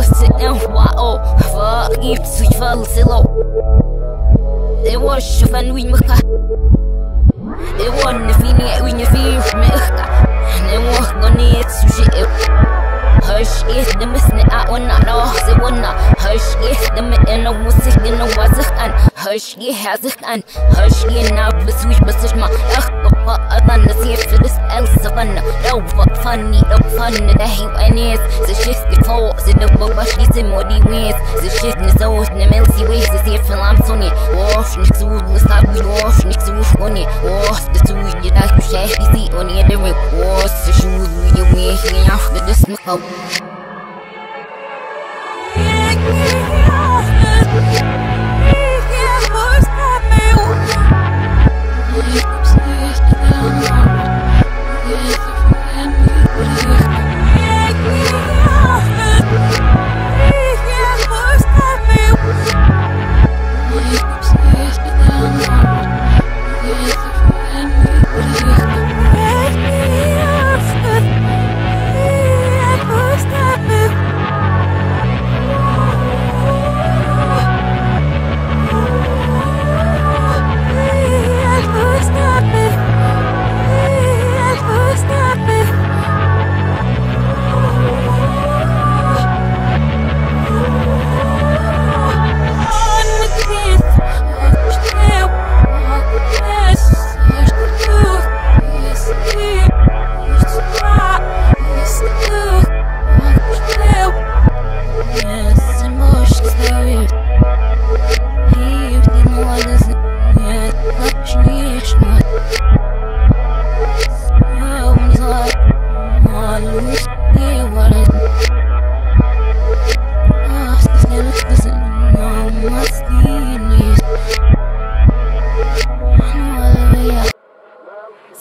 واو فاقيب سيفلسلو ايوا الشفن وين مخا ايوا نفيني وين فيش مخا ايوا غنيت سوشي هش ايه دمسنا اقونا راح سيبونا هش ايه دم انا وسخنا وزخان هش ايه هزخان هش ايه ناب بسويش بسش ما اخ over funny the fun that og funnet det helt andet Så skifte for, så det var bare skisse mod de wins Så skiftende såsene the i ways så here for lam sunne Årsene solen, så har vi årsene solskunne Årsene solen, der er ikke skjæft i siden, og nede rundt the shoes we vil ikke, jeg har det smak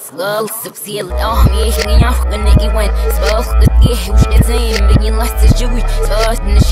Slow subsiel av mig, jag kan inte vänta. Svårt att ge hur det team. men you lost ju. Svårt att